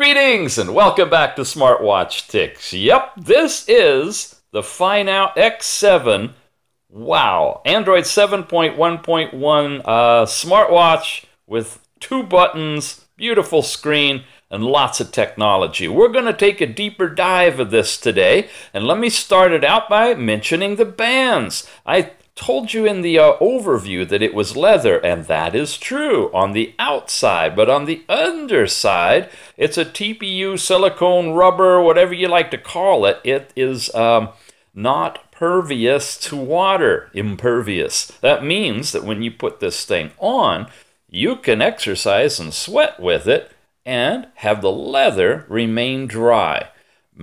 Greetings and welcome back to Smartwatch Ticks. Yep, this is the FINOW X7. Wow, Android 7.1.1 uh, smartwatch with two buttons, beautiful screen, and lots of technology. We're going to take a deeper dive of this today, and let me start it out by mentioning the bands. I told you in the uh, overview that it was leather, and that is true on the outside, but on the underside, it's a TPU silicone rubber, whatever you like to call it. It is um, not pervious to water, impervious. That means that when you put this thing on, you can exercise and sweat with it and have the leather remain dry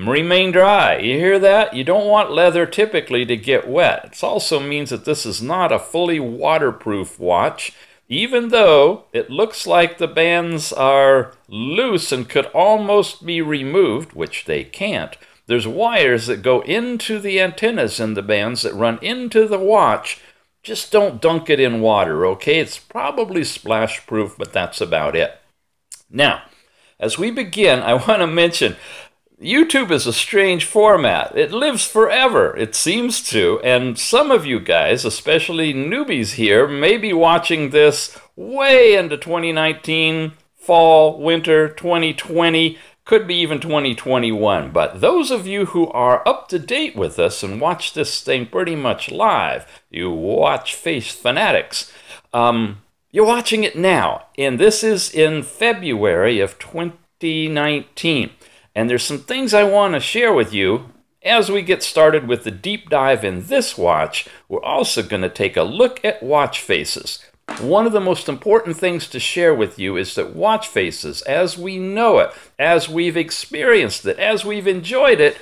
remain dry. You hear that? You don't want leather typically to get wet. It also means that this is not a fully waterproof watch, even though it looks like the bands are loose and could almost be removed, which they can't. There's wires that go into the antennas in the bands that run into the watch. Just don't dunk it in water, okay? It's probably splash proof, but that's about it. Now, as we begin, I want to mention YouTube is a strange format. It lives forever, it seems to, and some of you guys, especially newbies here, may be watching this way into 2019, fall, winter, 2020, could be even 2021. But those of you who are up to date with us and watch this thing pretty much live, you watch Face Fanatics, um, you're watching it now, and this is in February of 2019. And there's some things I want to share with you as we get started with the deep dive in this watch. We're also going to take a look at watch faces. One of the most important things to share with you is that watch faces, as we know it, as we've experienced it, as we've enjoyed it,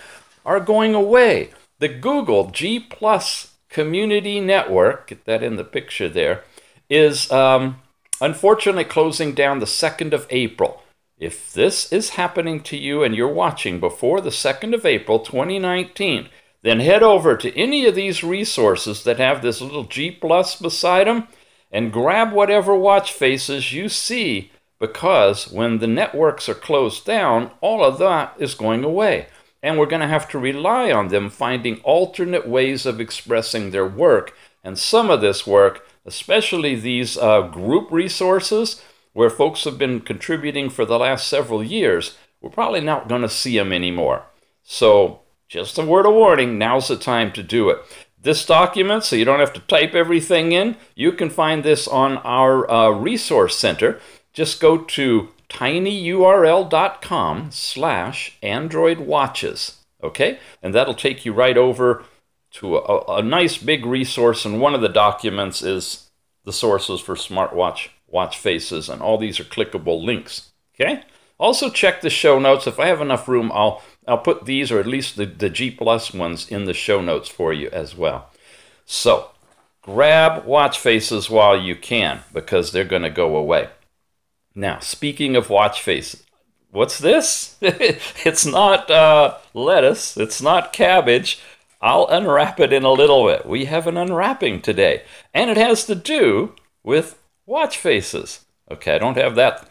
are going away. The Google G Plus Community Network, get that in the picture there, is um, unfortunately closing down the 2nd of April. If this is happening to you and you're watching before the 2nd of April 2019, then head over to any of these resources that have this little G plus beside them and grab whatever watch faces you see because when the networks are closed down, all of that is going away. And we're going to have to rely on them finding alternate ways of expressing their work. And some of this work, especially these uh, group resources, where folks have been contributing for the last several years, we're probably not going to see them anymore. So, just a word of warning now's the time to do it. This document, so you don't have to type everything in, you can find this on our uh, resource center. Just go to tinyurl.com slash android watches okay and that'll take you right over to a, a nice big resource and one of the documents is the sources for smartwatch watch faces, and all these are clickable links. Okay? Also check the show notes. If I have enough room, I'll I'll put these or at least the, the G plus ones in the show notes for you as well. So grab watch faces while you can because they're going to go away. Now, speaking of watch faces, what's this? it's not uh, lettuce. It's not cabbage. I'll unwrap it in a little bit. We have an unwrapping today, and it has to do with watch faces. Okay, I don't have that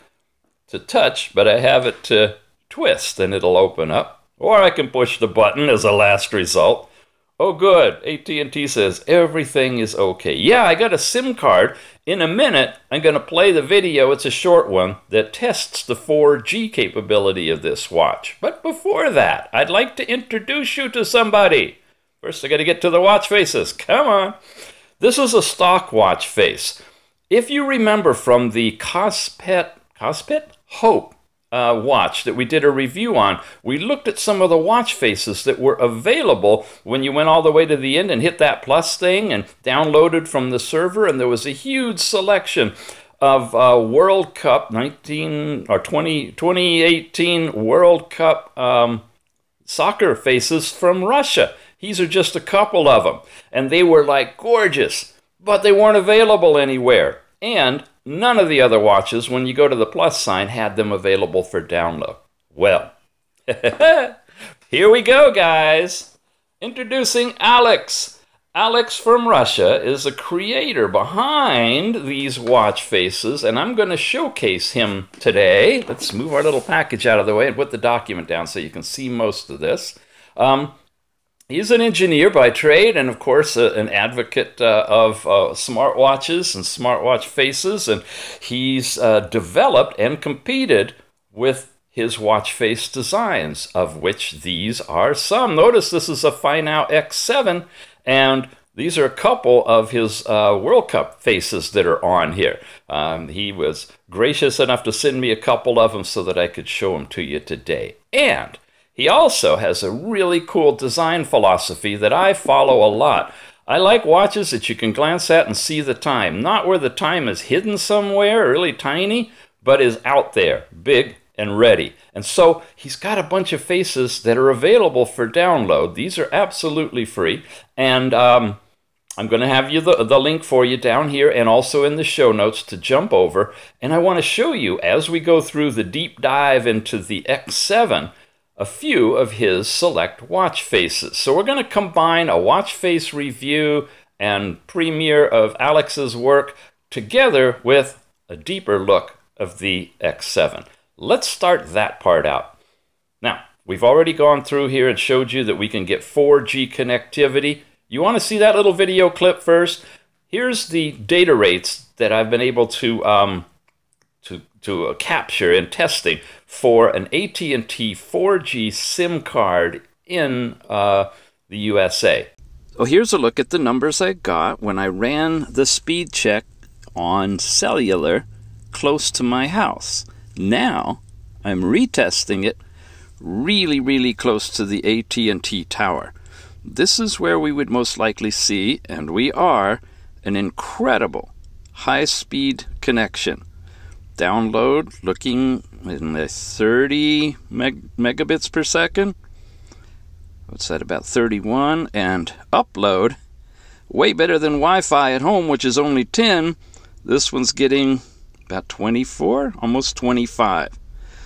to touch, but I have it to twist and it'll open up. Or I can push the button as a last result. Oh good, AT&T says everything is okay. Yeah, I got a SIM card. In a minute, I'm going to play the video, it's a short one, that tests the 4G capability of this watch. But before that, I'd like to introduce you to somebody. First, I got to get to the watch faces. Come on. This is a stock watch face. If you remember from the Kospet, Kospet Hope uh, watch that we did a review on, we looked at some of the watch faces that were available when you went all the way to the end and hit that plus thing and downloaded from the server, and there was a huge selection of uh, World Cup 19 or 20, 2018 World Cup um, soccer faces from Russia. These are just a couple of them, and they were like gorgeous but they weren't available anywhere. And none of the other watches, when you go to the plus sign, had them available for download. Well, here we go, guys. Introducing Alex. Alex from Russia is the creator behind these watch faces, and I'm going to showcase him today. Let's move our little package out of the way and put the document down so you can see most of this. Um, he's an engineer by trade and, of course, uh, an advocate uh, of uh, smartwatches and smartwatch faces, and he's uh, developed and competed with his watch face designs, of which these are some. Notice this is a FINOW X7 and these are a couple of his uh, World Cup faces that are on here. Um, he was gracious enough to send me a couple of them so that I could show them to you today. And he also has a really cool design philosophy that I follow a lot. I like watches that you can glance at and see the time, not where the time is hidden somewhere, really tiny, but is out there, big and ready. And so he's got a bunch of faces that are available for download. These are absolutely free. And um, I'm going to have you the, the link for you down here and also in the show notes to jump over. And I want to show you as we go through the deep dive into the X7 a few of his select watch faces. So we're going to combine a watch face review and premiere of Alex's work together with a deeper look of the X7. Let's start that part out. Now, we've already gone through here and showed you that we can get 4G connectivity. You want to see that little video clip first? Here's the data rates that I've been able to um, to to uh, capture in testing for an AT&T 4G SIM card in uh, the USA. So here's a look at the numbers I got when I ran the speed check on cellular close to my house. Now I'm retesting it really, really close to the AT&T tower. This is where we would most likely see, and we are, an incredible high-speed connection. Download looking in the 30 meg megabits per second. What's that, about 31? And upload, way better than Wi-Fi at home, which is only 10. This one's getting about 24, almost 25.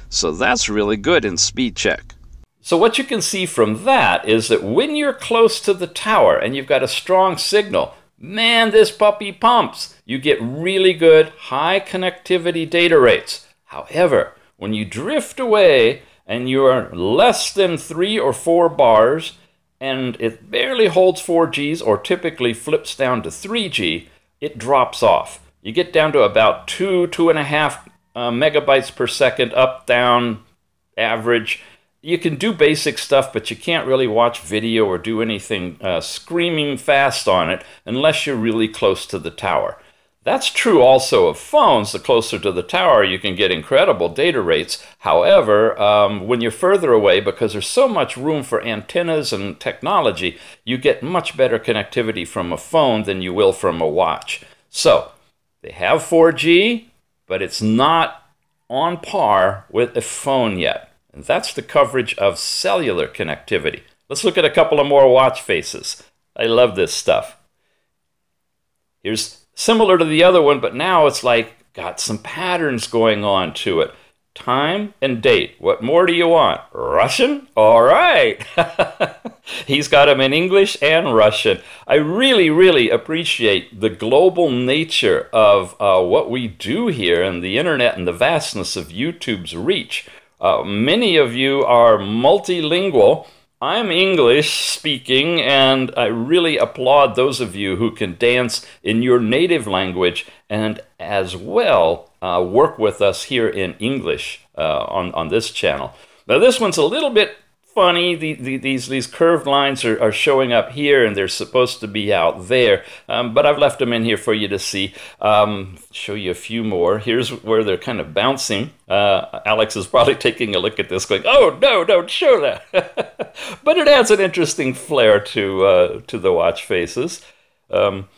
So that's really good in speed check. So what you can see from that is that when you're close to the tower and you've got a strong signal, man, this puppy pumps. You get really good high connectivity data rates. However, when you drift away and you're less than three or four bars and it barely holds 4Gs or typically flips down to 3G, it drops off you get down to about two, two and a half uh, megabytes per second, up, down, average. You can do basic stuff, but you can't really watch video or do anything uh, screaming fast on it unless you're really close to the tower. That's true also of phones. The closer to the tower, you can get incredible data rates. However, um, when you're further away, because there's so much room for antennas and technology, you get much better connectivity from a phone than you will from a watch. So, they have 4G, but it's not on par with a phone yet. And that's the coverage of cellular connectivity. Let's look at a couple of more watch faces. I love this stuff. Here's similar to the other one, but now it's like got some patterns going on to it. Time and date. What more do you want? Russian? All right. He's got them in English and Russian. I really, really appreciate the global nature of uh, what we do here and the internet and the vastness of YouTube's reach. Uh, many of you are multilingual. I'm English speaking, and I really applaud those of you who can dance in your native language and as well uh, work with us here in English uh, on, on this channel. Now this one's a little bit funny. The, the, these, these curved lines are, are showing up here and they're supposed to be out there. Um, but I've left them in here for you to see. Um, show you a few more. Here's where they're kind of bouncing. Uh, Alex is probably taking a look at this going, oh, no, don't show that. but it adds an interesting flair to, uh, to the watch faces. Um,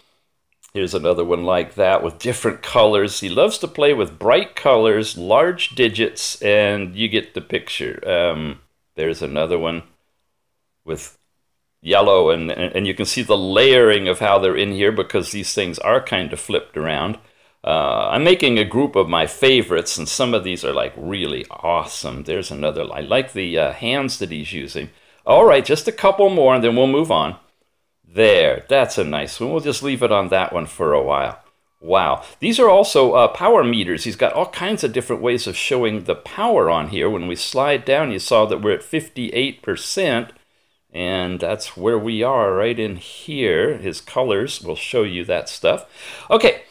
Here's another one like that with different colors. He loves to play with bright colors, large digits, and you get the picture. Um, there's another one with yellow, and, and you can see the layering of how they're in here because these things are kind of flipped around. Uh, I'm making a group of my favorites, and some of these are like really awesome. There's another. I like the uh, hands that he's using. All right, just a couple more, and then we'll move on. There, that's a nice one. We'll just leave it on that one for a while. Wow. These are also uh, power meters. He's got all kinds of different ways of showing the power on here. When we slide down, you saw that we're at 58%, and that's where we are right in here. His colors will show you that stuff. Okay,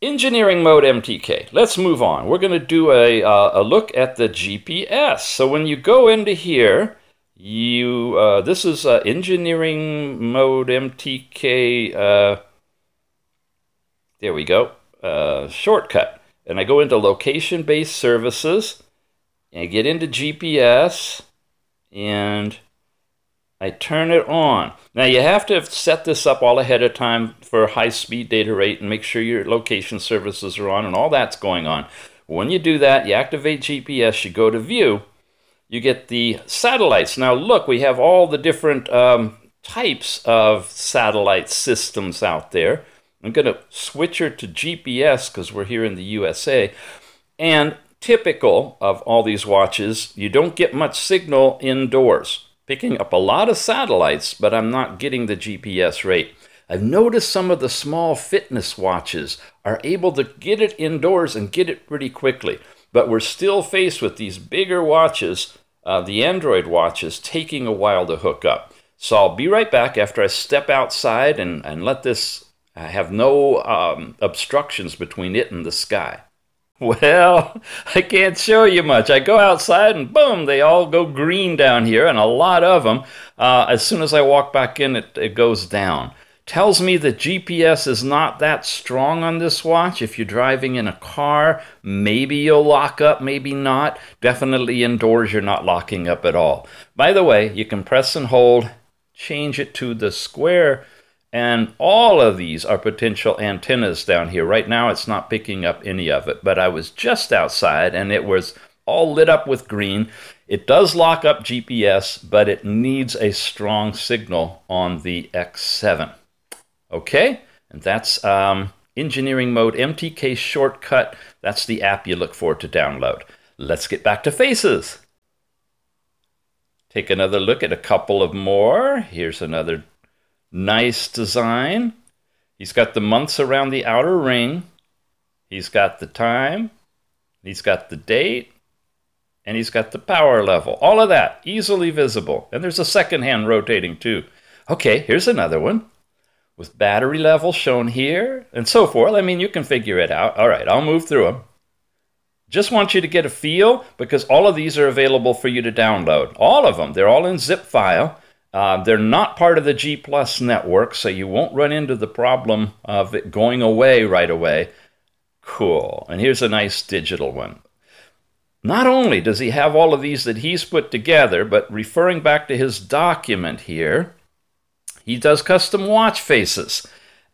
engineering mode MTK. Let's move on. We're going to do a, uh, a look at the GPS. So when you go into here, you uh, this is uh, engineering mode MTK. There we go. Uh, shortcut, and I go into location-based services, and I get into GPS, and I turn it on. Now you have to set this up all ahead of time for high-speed data rate and make sure your location services are on and all that's going on. When you do that, you activate GPS, you go to view, you get the satellites. Now look, we have all the different um, types of satellite systems out there. I'm going to switch her to GPS because we're here in the USA. And typical of all these watches, you don't get much signal indoors. Picking up a lot of satellites, but I'm not getting the GPS rate. I've noticed some of the small fitness watches are able to get it indoors and get it pretty quickly. But we're still faced with these bigger watches, uh, the Android watches, taking a while to hook up. So I'll be right back after I step outside and, and let this have no um, obstructions between it and the sky. Well, I can't show you much. I go outside and boom, they all go green down here, and a lot of them. Uh, as soon as I walk back in, it, it goes down tells me that GPS is not that strong on this watch. If you're driving in a car, maybe you'll lock up, maybe not. Definitely indoors, you're not locking up at all. By the way, you can press and hold, change it to the square, and all of these are potential antennas down here. Right now, it's not picking up any of it, but I was just outside and it was all lit up with green. It does lock up GPS, but it needs a strong signal on the X7. Okay, and that's um, Engineering Mode MTK Shortcut. That's the app you look for to download. Let's get back to faces. Take another look at a couple of more. Here's another nice design. He's got the months around the outer ring. He's got the time. He's got the date. And he's got the power level. All of that easily visible. And there's a second hand rotating too. Okay, here's another one with battery level shown here and so forth. I mean, you can figure it out. All right, I'll move through them. Just want you to get a feel because all of these are available for you to download. All of them. They're all in zip file. Uh, they're not part of the G Plus network, so you won't run into the problem of it going away right away. Cool. And here's a nice digital one. Not only does he have all of these that he's put together, but referring back to his document here, he does custom watch faces.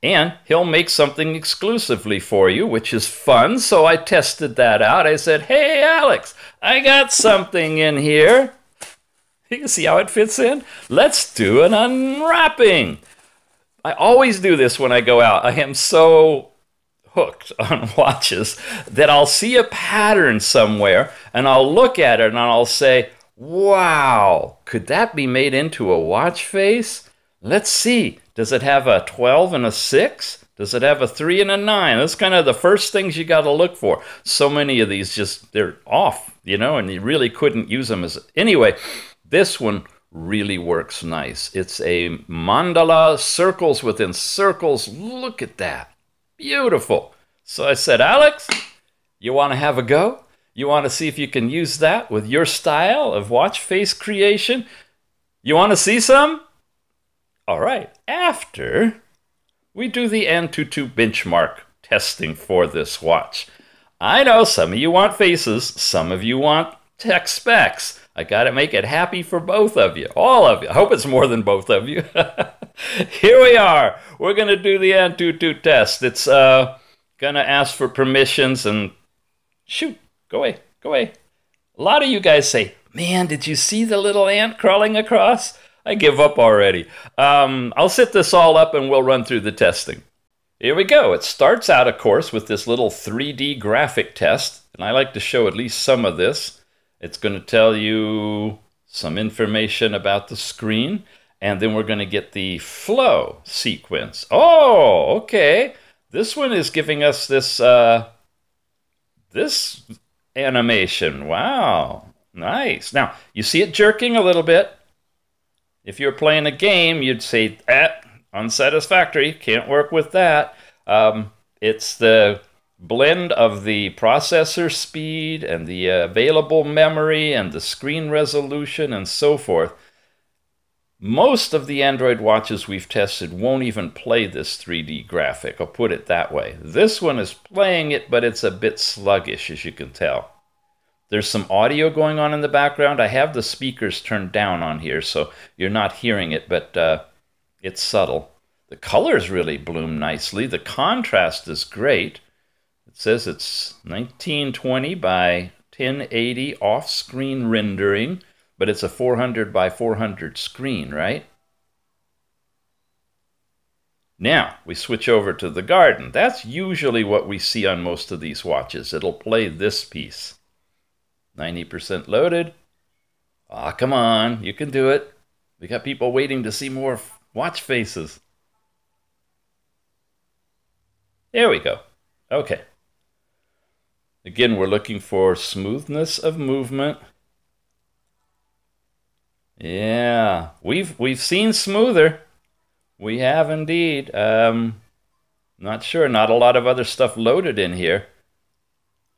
And he'll make something exclusively for you, which is fun. So I tested that out. I said, Hey, Alex, I got something in here. You can see how it fits in. Let's do an unwrapping. I always do this when I go out. I am so hooked on watches that I'll see a pattern somewhere and I'll look at it and I'll say, Wow, could that be made into a watch face? Let's see. Does it have a 12 and a 6? Does it have a 3 and a 9? That's kind of the first things you got to look for. So many of these just, they're off, you know, and you really couldn't use them as. Anyway, this one really works nice. It's a mandala, circles within circles. Look at that. Beautiful. So I said, Alex, you want to have a go? You want to see if you can use that with your style of watch face creation? You want to see some? All right, after we do the Antutu benchmark testing for this watch. I know some of you want faces, some of you want tech specs. I got to make it happy for both of you, all of you. I hope it's more than both of you. Here we are. We're going to do the Antutu test. It's uh, going to ask for permissions and shoot, go away, go away. A lot of you guys say, man, did you see the little ant crawling across? I give up already. Um, I'll set this all up and we'll run through the testing. Here we go. It starts out, of course, with this little 3D graphic test, and I like to show at least some of this. It's going to tell you some information about the screen, And then we're going to get the flow sequence. Oh, okay. This one is giving us this uh, this animation. Wow, nice. Now you see it jerking a little bit. If you're playing a game, you'd say, eh, unsatisfactory. Can't work with that. Um, it's the blend of the processor speed and the available memory and the screen resolution and so forth. Most of the Android watches we've tested won't even play this 3D graphic, I'll put it that way. This one is playing it, but it's a bit sluggish, as you can tell. There's some audio going on in the background. I have the speakers turned down on here, so you're not hearing it, but uh, it's subtle. The colors really bloom nicely. The contrast is great. Says it's 1920 by 1080 off-screen rendering but it's a 400 by 400 screen, right? Now, we switch over to the garden. That's usually what we see on most of these watches. It'll play this piece. 90% loaded. Ah, oh, come on, you can do it. We got people waiting to see more watch faces. There we go. Okay. Again, we're looking for smoothness of movement. Yeah, we've we've seen smoother. We have indeed. Um, not sure. Not a lot of other stuff loaded in here.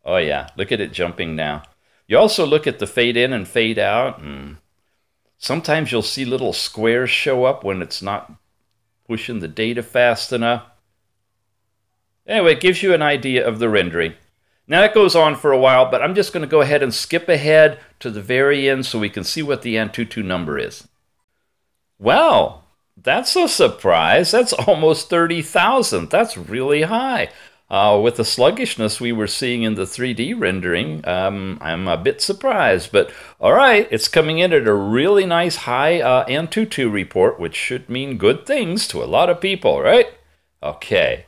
Oh yeah, look at it jumping now. You also look at the fade in and fade out. And sometimes you'll see little squares show up when it's not pushing the data fast enough. Anyway, it gives you an idea of the rendering. Now that goes on for a while, but I'm just going to go ahead and skip ahead to the very end so we can see what the Antutu number is. Well, that's a surprise. That's almost 30,000. That's really high. Uh, with the sluggishness we were seeing in the 3D rendering, um, I'm a bit surprised. But all right, it's coming in at a really nice high uh, Antutu report, which should mean good things to a lot of people, right? Okay.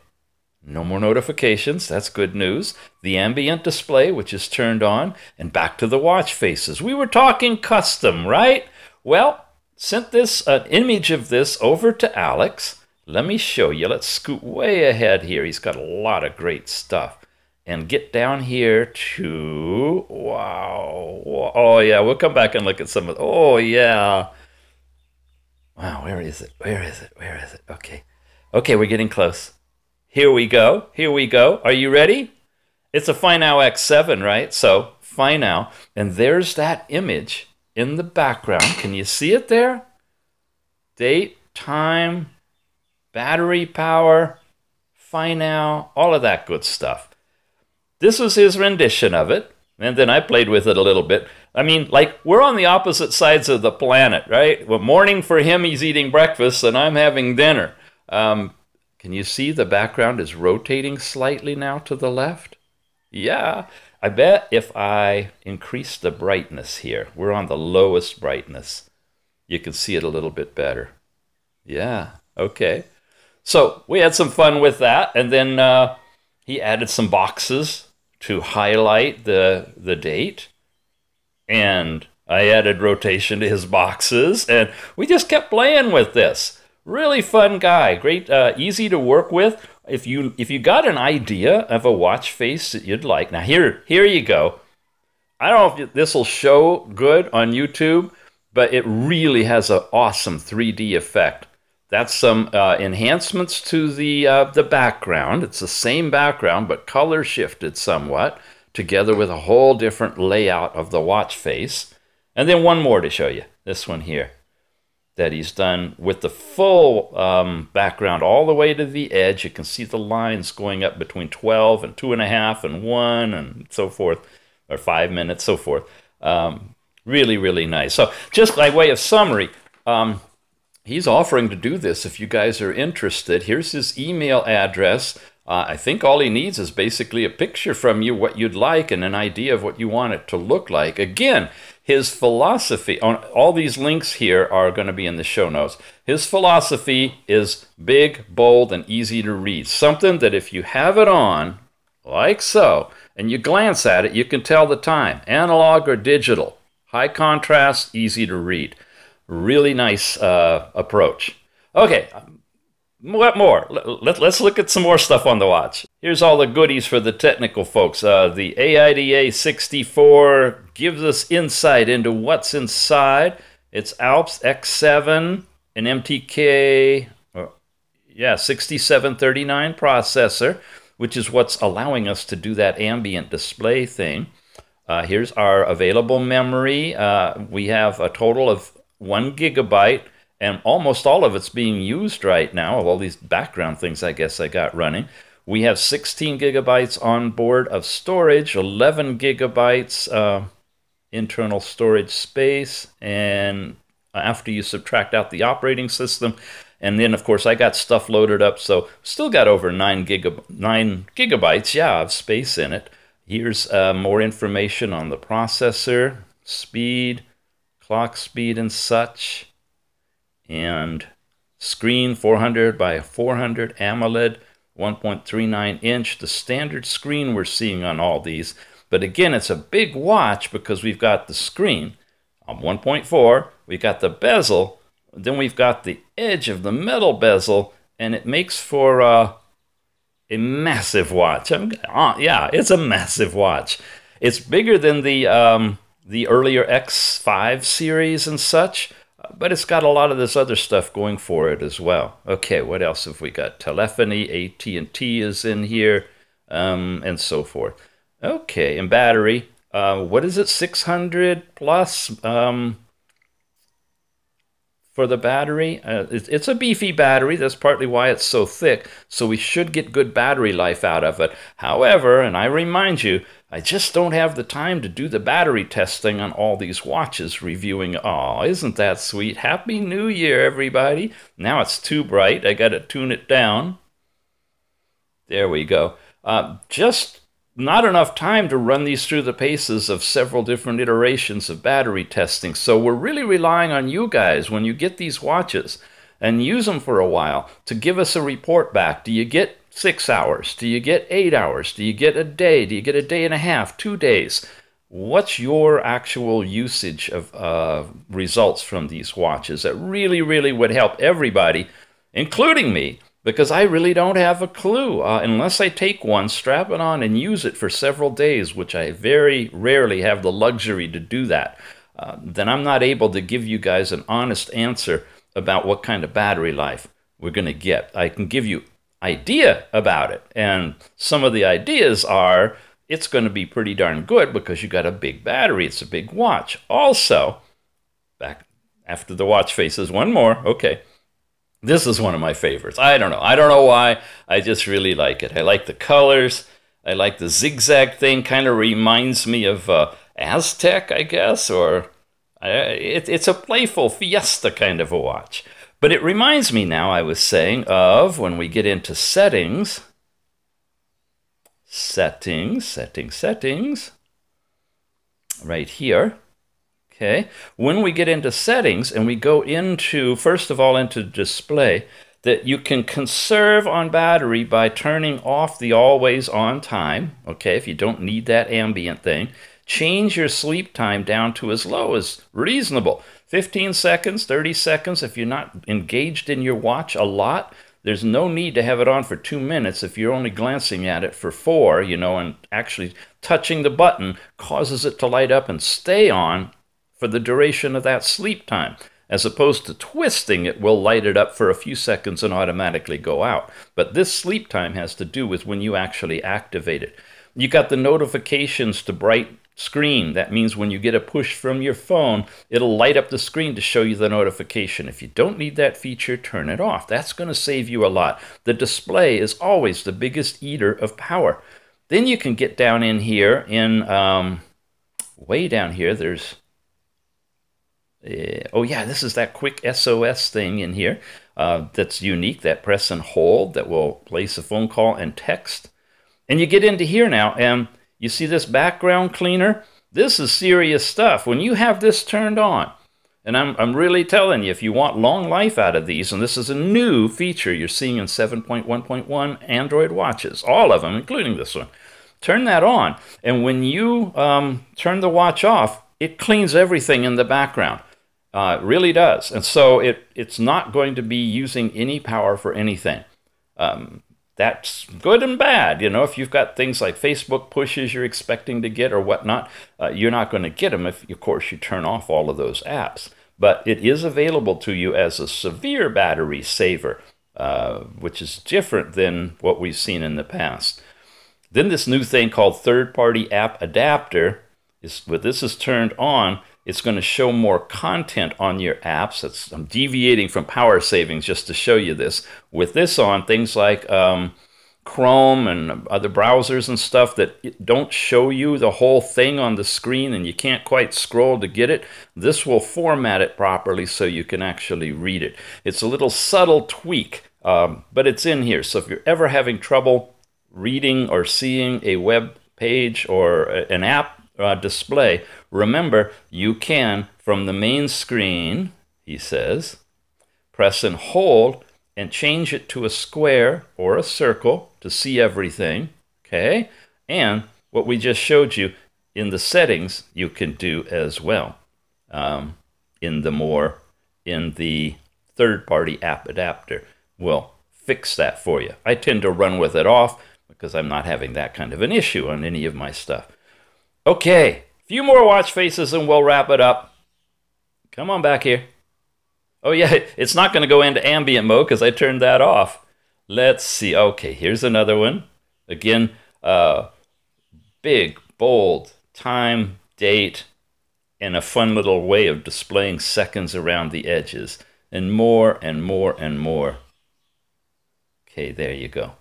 No more notifications, that's good news. The ambient display, which is turned on, and back to the watch faces. We were talking custom, right? Well, sent this an image of this over to Alex. Let me show you. Let's scoot way ahead here. He's got a lot of great stuff. And get down here to wow. Oh yeah, we'll come back and look at some of oh yeah. Wow, where is it? Where is it? Where is it? Okay. Okay, we're getting close. Here we go. Here we go. Are you ready? It's a FINOW X7, right? So, FINOW. And there's that image in the background. Can you see it there? Date, time, battery power, FINOW, all of that good stuff. This was his rendition of it. And then I played with it a little bit. I mean, like, we're on the opposite sides of the planet, right? Well, morning for him, he's eating breakfast, and I'm having dinner. Um, can you see the background is rotating slightly now to the left? Yeah, I bet if I increase the brightness here, we're on the lowest brightness, you can see it a little bit better. Yeah, okay. So we had some fun with that, and then uh, he added some boxes to highlight the, the date, and I added rotation to his boxes, and we just kept playing with this. Really fun guy, great, uh, easy to work with. If you if you got an idea of a watch face that you'd like, now here here you go. I don't know if this will show good on YouTube, but it really has an awesome 3D effect. That's some uh, enhancements to the uh, the background. It's the same background, but color shifted somewhat, together with a whole different layout of the watch face. And then one more to show you. This one here that he's done with the full um, background all the way to the edge. You can see the lines going up between 12 and 2.5 and and 1 and so forth, or 5 minutes, so forth. Um, really, really nice. So just by way of summary, um, he's offering to do this if you guys are interested. Here's his email address. Uh, I think all he needs is basically a picture from you, what you'd like, and an idea of what you want it to look like. Again, his philosophy on all these links here are going to be in the show notes. His philosophy is big, bold, and easy to read. Something that if you have it on, like so, and you glance at it, you can tell the time, analog or digital, high contrast, easy to read. Really nice uh, approach. Okay, what more? Let, us look at some more stuff on the watch. Here's all the goodies for the technical folks. Uh, the AIDA 64 gives us insight into what's inside. It's Alps X7, an MTK, uh, yeah, 6739 processor, which is what's allowing us to do that ambient display thing. Uh, here's our available memory. Uh, we have a total of one gigabyte and almost all of it's being used right now. of All these background things, I guess, I got running. We have 16 gigabytes on board of storage, 11 gigabytes uh, internal storage space, and after you subtract out the operating system, and then of course I got stuff loaded up, so still got over nine gigab nine gigabytes, yeah, of space in it. Here's uh, more information on the processor, speed, clock speed, and such and screen 400 by 400 AMOLED 1.39 inch the standard screen we're seeing on all these. But again it's a big watch because we've got the screen on 1.4 we've got the bezel then we've got the edge of the metal bezel and it makes for uh, a massive watch. Uh, yeah it's a massive watch. It's bigger than the um, the earlier X5 series and such but it's got a lot of this other stuff going for it as well. Okay, what else have we got? Telephony, AT&T is in here, um, and so forth. Okay, and battery, uh, what is it, 600 plus um, for the battery? Uh, it's a beefy battery, that's partly why it's so thick, so we should get good battery life out of it. However, and I remind you, I just don't have the time to do the battery testing on all these watches, reviewing. Oh, isn't that sweet? Happy New Year, everybody. Now it's too bright. I got to tune it down. There we go. Uh, just not enough time to run these through the paces of several different iterations of battery testing. So we're really relying on you guys when you get these watches and use them for a while to give us a report back. Do you get six hours? Do you get eight hours? Do you get a day? Do you get a day and a half? Two days? What's your actual usage of uh, results from these watches? That really, really would help everybody, including me, because I really don't have a clue. Uh, unless I take one, strap it on, and use it for several days, which I very rarely have the luxury to do that, uh, then I'm not able to give you guys an honest answer about what kind of battery life we're going to get. I can give you idea about it. And some of the ideas are it's going to be pretty darn good because you got a big battery. It's a big watch. Also, back after the watch faces, one more. Okay. This is one of my favorites. I don't know. I don't know why. I just really like it. I like the colors. I like the zigzag thing. Kind of reminds me of uh, Aztec, I guess, or uh, it, it's a playful fiesta kind of a watch. But it reminds me now, I was saying, of when we get into settings, settings, settings, settings, right here. Okay, when we get into settings and we go into, first of all, into display, that you can conserve on battery by turning off the always on time, okay, if you don't need that ambient thing. Change your sleep time down to as low as reasonable. 15 seconds, 30 seconds, if you're not engaged in your watch a lot, there's no need to have it on for two minutes if you're only glancing at it for four, you know, and actually touching the button causes it to light up and stay on for the duration of that sleep time. As opposed to twisting, it will light it up for a few seconds and automatically go out. But this sleep time has to do with when you actually activate it. You got the notifications to bright screen. That means when you get a push from your phone, it'll light up the screen to show you the notification. If you don't need that feature, turn it off. That's going to save you a lot. The display is always the biggest eater of power. Then you can get down in here, in um, way down here, there's, uh, oh yeah, this is that quick SOS thing in here uh, that's unique, that press and hold that will place a phone call and text. And you get into here now, and you see this background cleaner? This is serious stuff. When you have this turned on, and I'm, I'm really telling you, if you want long life out of these, and this is a new feature you're seeing in 7.1.1 Android watches, all of them, including this one, turn that on. And when you um, turn the watch off, it cleans everything in the background. Uh, it really does. And so it, it's not going to be using any power for anything. Um, that's good and bad. You know, if you've got things like Facebook pushes you're expecting to get or whatnot, uh, you're not going to get them if, of course, you turn off all of those apps. But it is available to you as a severe battery saver, uh, which is different than what we've seen in the past. Then this new thing called third-party app adapter is when this is turned on, it's going to show more content on your apps. It's, I'm deviating from power savings just to show you this. With this on, things like um, Chrome and other browsers and stuff that don't show you the whole thing on the screen and you can't quite scroll to get it, this will format it properly so you can actually read it. It's a little subtle tweak, um, but it's in here. So if you're ever having trouble reading or seeing a web page or an app uh, display, remember you can, from the main screen, he says, press and hold and change it to a square or a circle to see everything, okay? And what we just showed you in the settings, you can do as well um, in the more, in the third-party app adapter. We'll fix that for you. I tend to run with it off because I'm not having that kind of an issue on any of my stuff. Okay, few more watch faces and we'll wrap it up. Come on back here. Oh yeah, it's not going to go into ambient mode because I turned that off. Let's see. Okay, here's another one. Again, uh, big, bold, time, date, and a fun little way of displaying seconds around the edges. And more and more and more. Okay, there you go.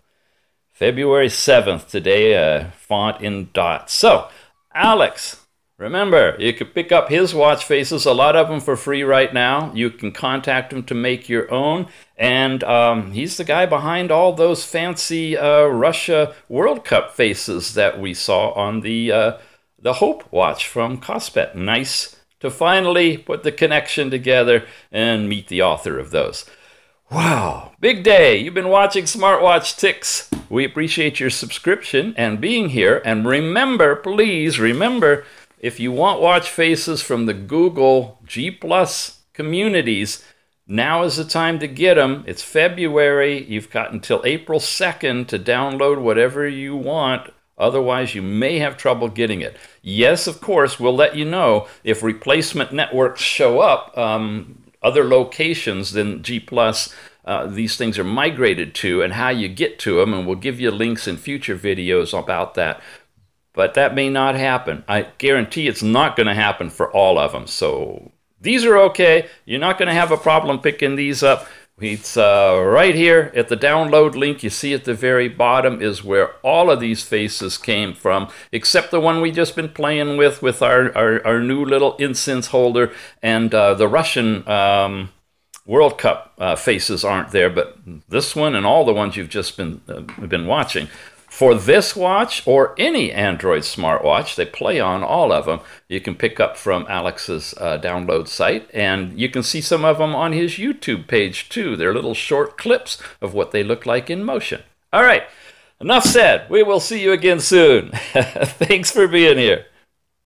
February 7th, today, uh, font in dots. So, Alex, remember, you can pick up his watch faces, a lot of them for free right now. You can contact him to make your own. And um, he's the guy behind all those fancy uh, Russia World Cup faces that we saw on the, uh, the Hope watch from Kospet. Nice to finally put the connection together and meet the author of those. Wow, big day. You've been watching Smartwatch Ticks. We appreciate your subscription and being here. And remember, please remember, if you want watch faces from the Google G Plus communities, now is the time to get them. It's February. You've got until April 2nd to download whatever you want. Otherwise, you may have trouble getting it. Yes, of course, we'll let you know if replacement networks show up. Um, other locations than G Plus uh, these things are migrated to and how you get to them. And we'll give you links in future videos about that. But that may not happen. I guarantee it's not going to happen for all of them. So these are okay. You're not going to have a problem picking these up. It's uh, right here at the download link you see at the very bottom is where all of these faces came from, except the one we just been playing with with our, our, our new little incense holder and uh, the Russian um, World Cup uh, faces aren't there, but this one and all the ones you've just been, uh, been watching for this watch or any Android smartwatch, they play on all of them. You can pick up from Alex's uh, download site, and you can see some of them on his YouTube page too. They're little short clips of what they look like in motion. All right, enough said. We will see you again soon. Thanks for being here.